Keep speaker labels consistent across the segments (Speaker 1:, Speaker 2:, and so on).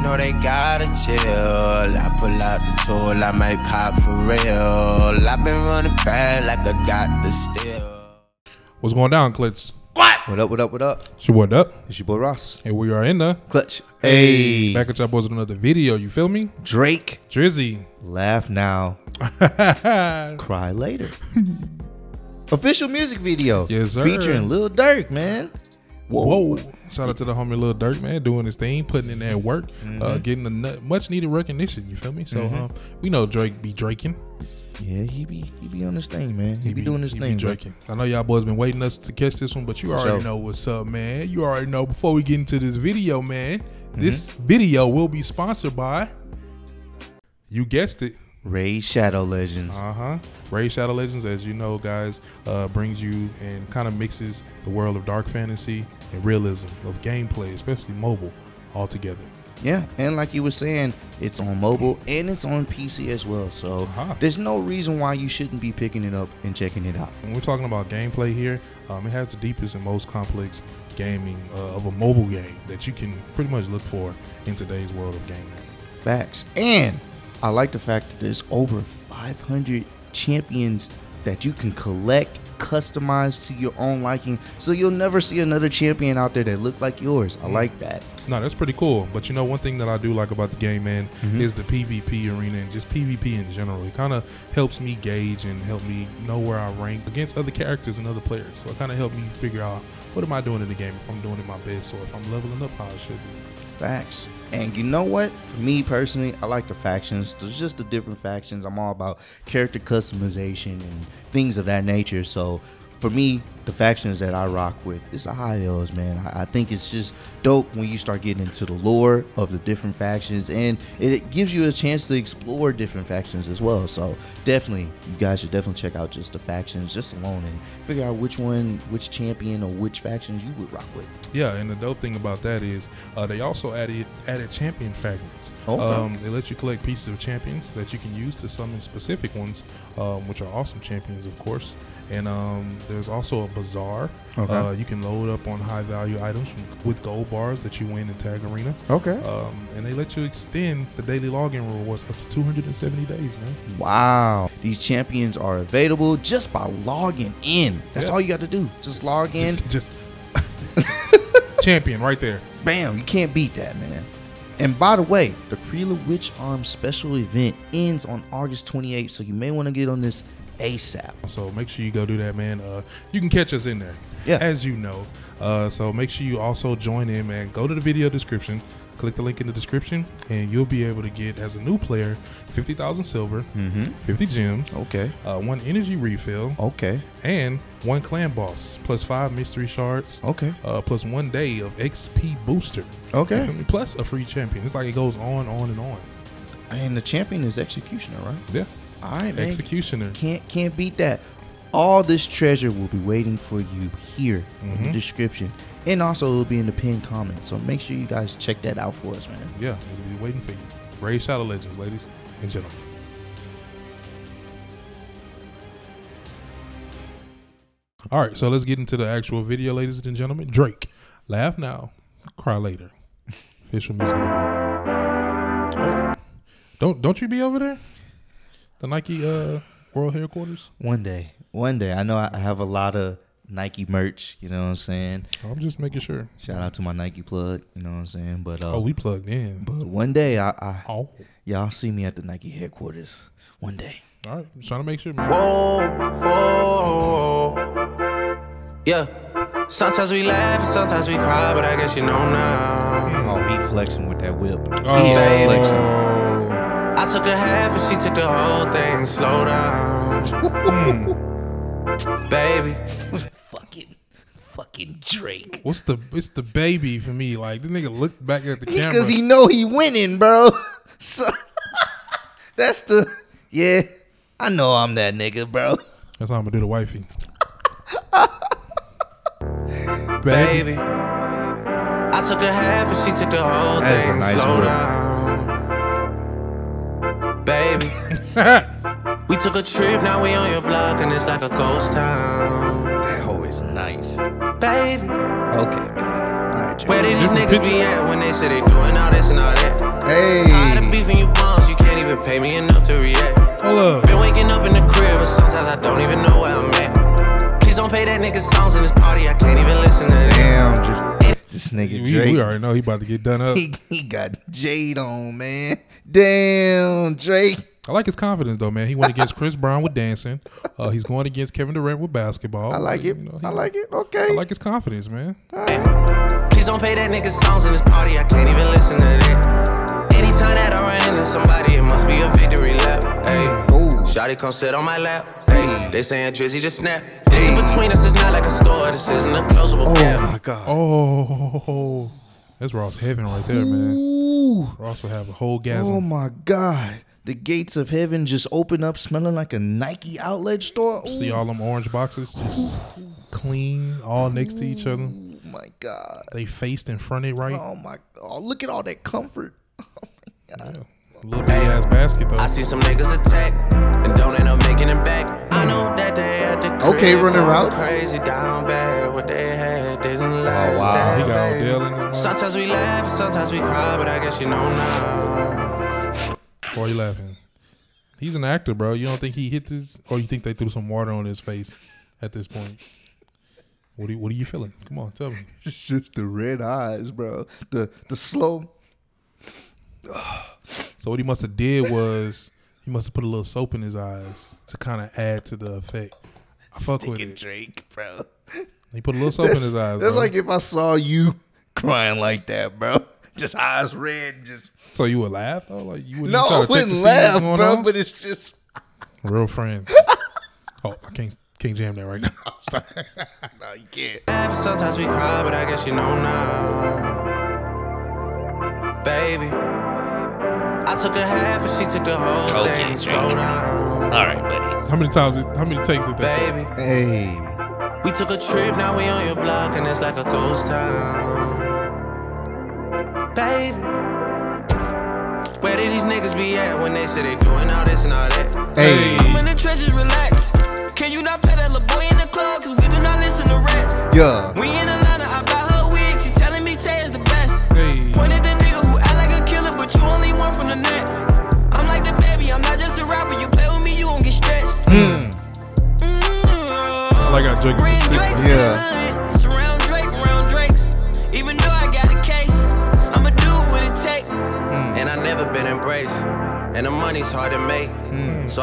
Speaker 1: Niggas know they gotta chill. I pull out the tool, I might pop for real. i been running bad like I got the steal.
Speaker 2: What's going down, Clutch?
Speaker 3: What What up, what up, what up?
Speaker 2: It's your boy Dub.
Speaker 3: It's your boy Ross.
Speaker 2: And we are in the
Speaker 3: Clutch. Hey.
Speaker 2: Back at y'all boys with another video, you feel me?
Speaker 3: Drake.
Speaker 2: Drizzy.
Speaker 3: Laugh now. cry later. Official music video.
Speaker 2: Yes, sir.
Speaker 3: Featuring Lil Durk, man.
Speaker 2: Whoa. Whoa. Shout out to the homie Lil Durk, man, doing his thing, putting in that work, mm-hmm. uh, getting the much needed recognition. You feel me? So mm-hmm. um, we know Drake be draking.
Speaker 3: Yeah, he be he be on his thing, man. He, he be, be, doing his
Speaker 2: he
Speaker 3: thing.
Speaker 2: Be draking. I know y'all boys been waiting us to catch this one, but you already so, know what's up, man. You already know. Before we get into this video, man, mm-hmm. this video will be sponsored by. You guessed it.
Speaker 3: Raid Shadow Legends.
Speaker 2: Uh huh. Raid Shadow Legends, as you know, guys, uh, brings you and kind of mixes the world of dark fantasy and realism of gameplay, especially mobile, all together.
Speaker 3: Yeah, and like you were saying, it's on mobile and it's on PC as well. So uh-huh. there's no reason why you shouldn't be picking it up and checking it out.
Speaker 2: When we're talking about gameplay here, um, it has the deepest and most complex gaming uh, of a mobile game that you can pretty much look for in today's world of gaming.
Speaker 3: Facts. And I like the fact that there's over 500 champions that you can collect, customize to your own liking. So you'll never see another champion out there that look like yours. I like that.
Speaker 2: No, that's pretty cool. But you know, one thing that I do like about the game, man, mm-hmm. is the PvP arena and just PvP in general. It kind of helps me gauge and help me know where I rank against other characters and other players. So it kind of helped me figure out what am I doing in the game, if I'm doing it my best, or if I'm leveling up how I should be.
Speaker 3: Facts. And you know what? For me personally, I like the factions. There's just the different factions. I'm all about character customization and things of that nature. So for me, the factions that I rock with, it's the high elves, man. I, I, think it's just dope when you start getting into the lore of the different factions, and it gives you a chance to explore different factions as well. So definitely, you guys should definitely check out just the factions just alone and figure out which one, which champion or which factions you would rock with.
Speaker 2: Yeah, and the dope thing about that is uh, they also added added champion fragments.
Speaker 3: Okay. Um,
Speaker 2: they let you collect pieces of champions that you can use to summon specific ones, um, which are awesome champions, of course. And um, there's also a bazaar. Okay. Uh, you can load up on high value items from, with gold bars that you win in Tag Arena.
Speaker 3: Okay.
Speaker 2: Um, and they let you extend the daily login rewards up to 270 days, man.
Speaker 3: Wow. These champions are available just by logging in. That's yeah. all you got to do. Just log in.
Speaker 2: Just, just champion right there.
Speaker 3: Bam. You can't beat that, man. And by the way, the Prelude Witch Arm special event ends on August 28th, so you may want to get on this ASAP.
Speaker 2: So make sure you go do that, man. Uh, you can catch us in there,
Speaker 3: yeah,
Speaker 2: as you know. Uh, so make sure you also join in, man. Go to the video description, click the link in the description, and you'll be able to get as a new player fifty thousand silver,
Speaker 3: mm-hmm.
Speaker 2: fifty gems,
Speaker 3: okay,
Speaker 2: uh, one energy refill,
Speaker 3: okay,
Speaker 2: and one clan boss plus five mystery shards,
Speaker 3: okay,
Speaker 2: uh, plus one day of XP booster,
Speaker 3: okay,
Speaker 2: plus a free champion. It's like it goes on, on, and on.
Speaker 3: And the champion is executioner, right?
Speaker 2: Yeah.
Speaker 3: All right, man.
Speaker 2: Executioner.
Speaker 3: Can't can't beat that. All this treasure will be waiting for you here mm-hmm. in the mm-hmm. description. And also it'll be in the pinned comment. So make sure you guys check that out for us, man.
Speaker 2: Yeah, it'll be waiting for you. Raid Shadow Legends, ladies and gentlemen. All right, so let's get into the actual video, ladies and gentlemen. Drake, laugh now, cry later. Official music video. Don't don't you be over there? The Nike uh, world headquarters?
Speaker 3: One day, one day. I know I have a lot of Nike merch. You know what I'm saying?
Speaker 2: I'm just making sure.
Speaker 3: Shout out to my Nike plug. You know what I'm saying? But uh,
Speaker 2: oh, we plugged in.
Speaker 3: But one day, I, I
Speaker 2: oh
Speaker 3: y'all see me at the Nike headquarters. One day.
Speaker 2: All right, I'm trying to make sure, man.
Speaker 1: Whoa, whoa, yeah. Sometimes we laugh, sometimes we cry, but I guess you know now.
Speaker 3: Oh, he flexing with that whip.
Speaker 2: Oh,
Speaker 3: he
Speaker 1: flexing. I took a half and she took the whole thing. Slow down. Hmm. Baby.
Speaker 3: fucking fucking Drake.
Speaker 2: What's the it's the baby for me? Like this nigga look back at the camera.
Speaker 3: Because he know he winning, bro. So that's the yeah. I know I'm that nigga, bro.
Speaker 2: That's how I'm gonna do the wifey.
Speaker 1: baby. I took a half and she took the whole that thing. Nice Slow down baby. we took a trip, now we on your block, and it's like a ghost town.
Speaker 3: That hoe is nice.
Speaker 1: Baby.
Speaker 3: Okay, man.
Speaker 1: Where did these niggas be at when they say they doing all this and all that? nigga pay me enough to react.
Speaker 2: Hold up.
Speaker 1: Been waking up in the crib, but sometimes I don't even know where I'm at. Please don't pay that nigga songs in this party, I can't even listen to that.
Speaker 3: Damn, Dr- this nigga
Speaker 2: We,
Speaker 3: Drake.
Speaker 2: we already know he about to get done up.
Speaker 3: he, he got Jade on, man. Damn, Drake.
Speaker 2: I like his confidence though, man. He went against Chris Brown with dancing. Uh, he's going against Kevin Durant with basketball.
Speaker 3: I like it.
Speaker 2: You know, he-
Speaker 3: I like it. Okay.
Speaker 2: I like his confidence, man.
Speaker 1: Please don't pay that nigga songs in this party, I can't even listen to that. Anytime that I run into somebody, it must be a victory lap. Hey,
Speaker 3: Ooh.
Speaker 1: Shotty come sit on my lap. Hey, they saying Drizzy just snap. This in between us is not like a store, this isn't a closable
Speaker 3: Oh
Speaker 1: gap.
Speaker 3: my god.
Speaker 2: Oh, that's Ross Heaven right there, man.
Speaker 3: Ooh.
Speaker 2: Ross will have a whole gasm.
Speaker 3: Oh my god. The gates of heaven just open up smelling like a Nike outlet store. Ooh.
Speaker 2: See all them orange boxes just clean, all next to each other.
Speaker 3: Oh my god.
Speaker 2: They faced and fronted right.
Speaker 3: Oh my oh, look at all that comfort.
Speaker 2: Oh Yeah. A little big ass basket though.
Speaker 1: I see some niggas attack and don't end up making it back. I know that they at the crib
Speaker 3: Okay, running
Speaker 1: going
Speaker 3: routes.
Speaker 1: crazy down bad. What they had didn't oh, last.
Speaker 3: wow.
Speaker 1: that
Speaker 2: He got
Speaker 1: bad.
Speaker 2: Odell in his.
Speaker 1: Sometimes we laugh sometimes we cry, but I guess you know now.
Speaker 2: Why are you laughing? He's an actor, bro. You don't think he hit this, or you think they threw some water on his face at this point? What are you, What are you feeling? Come on, tell me.
Speaker 3: It's just the red eyes, bro. The the slow.
Speaker 2: So what he must have did was he must have put a little soap in his eyes to kind of add to the effect. I fuck with
Speaker 3: Sticking
Speaker 2: it.
Speaker 3: Drake, bro.
Speaker 2: He put a little soap in his eyes.
Speaker 3: That's
Speaker 2: bro.
Speaker 3: like if I saw you crying like that, bro. Just eyes red, just
Speaker 2: so you would laugh though, like you wouldn't
Speaker 3: no,
Speaker 2: try
Speaker 3: I
Speaker 2: to check to
Speaker 3: wouldn't laugh, bro.
Speaker 2: on?
Speaker 3: But it's just
Speaker 2: Real friends. oh, I can't can't jam that right now. Sorry.
Speaker 3: no, you can't.
Speaker 1: Laugh sometimes we cry, but I guess you know now. Baby, I took a half and she took the whole oh,
Speaker 3: Okay,
Speaker 1: thing. Slow down,
Speaker 3: All right, buddy.
Speaker 2: how many times? How many takes did that? take?
Speaker 1: baby.
Speaker 3: Hey,
Speaker 1: We took a trip, now we on your block, and it's like a ghost town. Baby, where did these niggas be at when they say they doing all this and all that?
Speaker 3: hey,
Speaker 4: I'm in the trenches, relax. Can you not pet that little boy in the club? Cause we do not listen to rest.
Speaker 3: yeah.
Speaker 4: We in Atlanta,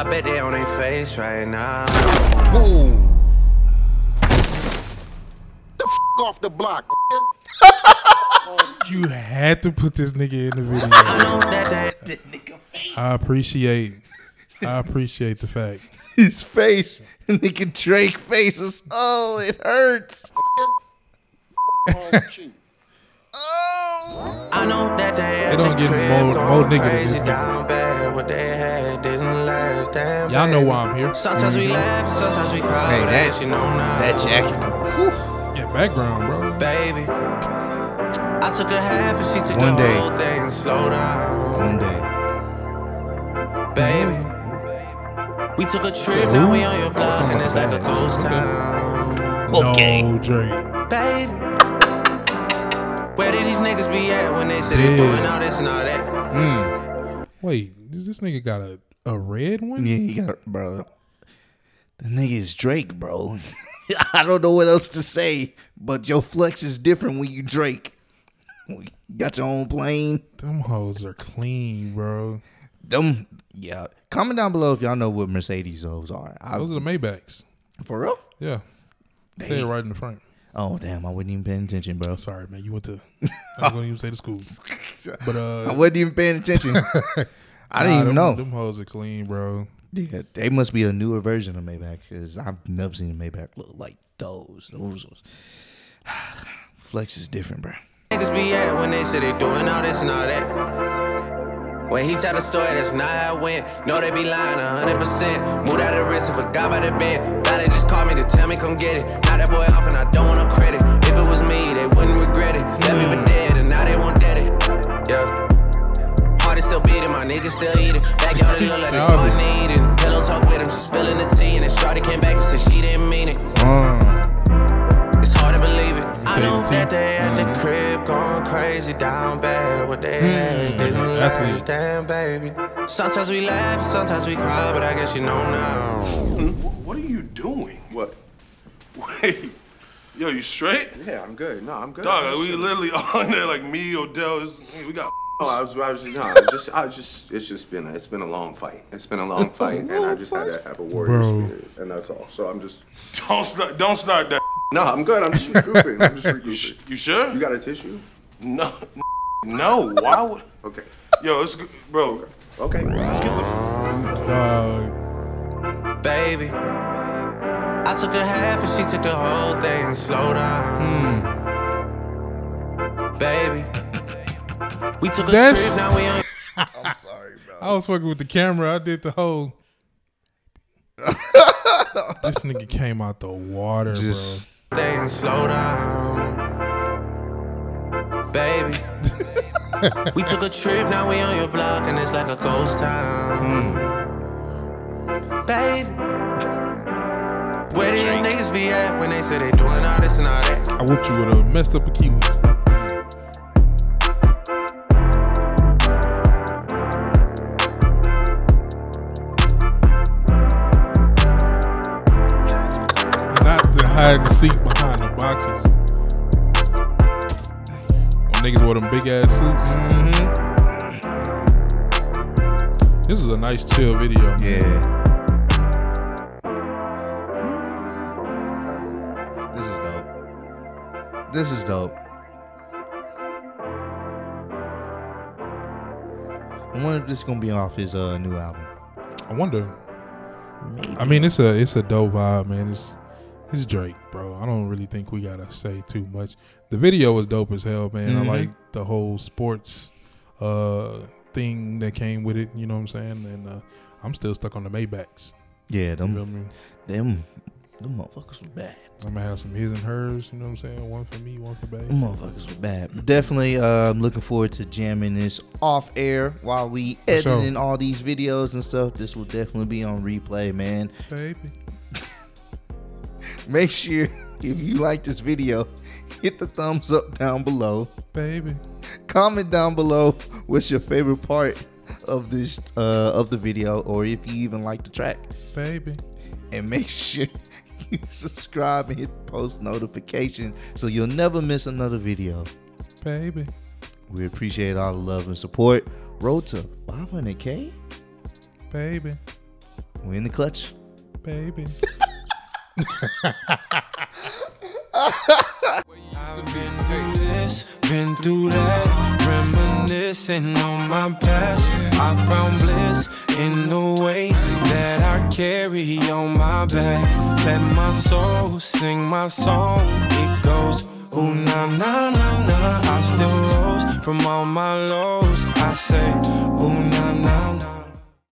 Speaker 4: I
Speaker 1: bet they on their face right now.
Speaker 3: Ooh.
Speaker 5: off the block.
Speaker 2: You had to put this nigga in the video.
Speaker 1: I know that they
Speaker 2: I appreciate. I appreciate the fact.
Speaker 3: His face, nigga Drake face was. Oh, it hurts. Oh.
Speaker 1: I know that they at
Speaker 2: It don't
Speaker 1: the
Speaker 2: get more- more nigga than this nigga.
Speaker 1: Down bad. What they had didn't last. Damn,
Speaker 2: Y'all know why I'm here.
Speaker 1: Sometimes we laugh, and sometimes we cry.
Speaker 3: Hey,
Speaker 1: but I
Speaker 3: that-
Speaker 1: guess you know now.
Speaker 3: That jacket, though. Whew.
Speaker 2: Get background, bro.
Speaker 1: baby. I took a half and she took
Speaker 3: One
Speaker 1: the
Speaker 3: day.
Speaker 1: whole thing. Slow down,
Speaker 3: One day.
Speaker 1: baby. We took a trip, now we on your block, and it's like a ghost town,
Speaker 3: Okay.
Speaker 2: No, Drake.
Speaker 1: baby. Where did these niggas be at when they say they
Speaker 2: Yeah.
Speaker 1: doing all this and all that?
Speaker 3: Mm.
Speaker 2: Wait, does this nigga got a, a red one?
Speaker 3: Yeah, you got bro. The nigga is Drake, bro. I don't know what else to say, but your flex is different when you Drake. You got your own plane.
Speaker 2: Them hoes are clean, bro.
Speaker 3: Them, yeah. Comment down below if y'all know what Mercedes those are. I,
Speaker 2: Those are the Maybachs.
Speaker 3: for real?
Speaker 2: Yeah. Say it right in the front.
Speaker 3: Oh damn, I wasn't even paying attention, bro.
Speaker 2: Sorry, man. You went to. I was gonna even say the school, but uh,
Speaker 3: I wasn't even paying attention. I didn't
Speaker 2: nah,
Speaker 3: even
Speaker 2: them,
Speaker 3: know.
Speaker 2: Them hoes are clean, bro.
Speaker 3: Yeah, they must be a newer version of Maybach because I've never seen a Maybach look like those. Those was flex is different, bro.
Speaker 1: Niggas be at when they say they doing all this and all that. When he tell the story, that's not how it went. No, they be lying 100%. Moved out of the wrist and forgot about the bend. Now they just called me to tell me come get it. Now that boy off and I don't want no credit. If it was me, they wouldn't regret it. Left me for dead my niggas still eating. Backyard it look like the
Speaker 2: Childish.
Speaker 1: garden eating. Pillow talk with him, she spilling the tea. And then Shorty came back and said she didn't mean it. Oh. It's hard to believe it. I know
Speaker 2: Okay,
Speaker 1: that they at the mm. crib going crazy down bad. What they mm, had didn't
Speaker 2: athlete.
Speaker 1: life, damn baby. Sometimes we laugh, sometimes we cry, but I guess you know now. Hmm?
Speaker 6: What are you doing?
Speaker 5: What?
Speaker 6: Wait. Yo, you straight?
Speaker 5: Yeah, I'm good. No, I'm good.
Speaker 6: Dog,
Speaker 5: I'm
Speaker 6: we
Speaker 5: chilling.
Speaker 6: literally on there like me, Odell. Is, we got.
Speaker 5: Oh, I was, I was, no, I just, I just, it's just been, a, it's been a long fight. It's been a long fight, and I just had to have a warrior
Speaker 2: Bro.
Speaker 5: spirit, and that's all. So I'm just,
Speaker 6: Don't start. Don't start that.
Speaker 5: no, I'm good. I'm just recouping. I'm just recouping.
Speaker 6: You sure?
Speaker 5: You got a tissue?
Speaker 6: no. No. Why would?
Speaker 5: Okay.
Speaker 6: Yo, it's good, bro.
Speaker 5: Okay.
Speaker 6: Let's get the.
Speaker 2: Dog.
Speaker 1: baby. I took a half and she took the whole thing. Slow down, hmm. baby. We took a
Speaker 2: That's-
Speaker 1: trip, now we on.
Speaker 3: I'm sorry, bro.
Speaker 2: I was fucking with the camera. I did the whole. this nigga came out the water,
Speaker 3: Just-
Speaker 1: thing. Slow down, baby. we took a trip, now we on your block, and it's like a ghost town, baby. Where these niggas be at when they say they doing all this and all that?
Speaker 2: I whooped you with a messed up Achilles. Hide the seat behind the boxes. Them niggas wore them big ass suits. This is a nice chill video. man.
Speaker 3: Yeah. This is dope. This is dope. I wonder if this is gonna be off his uh, new album.
Speaker 2: I wonder.
Speaker 3: Maybe.
Speaker 2: I mean, it's a it's a dope vibe, man. It's it's Drake, bro. I don't really think we gotta say too much. The video was dope as hell, man.
Speaker 3: Mhm.
Speaker 2: I like the whole sports uh thing that came with it. You know what I'm saying? And uh, I'm still stuck on the Maybachs.
Speaker 3: yeah,
Speaker 2: You feel
Speaker 3: them,
Speaker 2: me?
Speaker 3: them, them motherfuckers was bad.
Speaker 2: I'm gonna have some his and hers. You know what I'm saying? One for me, one for Bay.
Speaker 3: Them motherfuckers was bad. Definitely, uh, I'm looking forward to jamming this off air while we
Speaker 2: For sure.
Speaker 3: editing all these videos and stuff. This will definitely be on replay, man.
Speaker 2: Baby.
Speaker 3: Make sure if you like this video, hit the thumbs up down below.
Speaker 2: Baby.
Speaker 3: Comment down below what's your favorite part of this uh, of the video, or if you even like the track.
Speaker 2: Baby.
Speaker 3: And make sure you subscribe and hit post notification so you'll never miss another video.
Speaker 2: Baby.
Speaker 3: We appreciate all the love and support. Road to 500k.
Speaker 2: Baby.
Speaker 3: We're in the clutch.
Speaker 2: Baby.
Speaker 4: I've been through this, been through that, reminiscing on my past. I found bliss in the way that I carry on my back. Let my soul sing my song. It goes, ooh na na na na. I still rose from all my lows. I say, ooh na na na.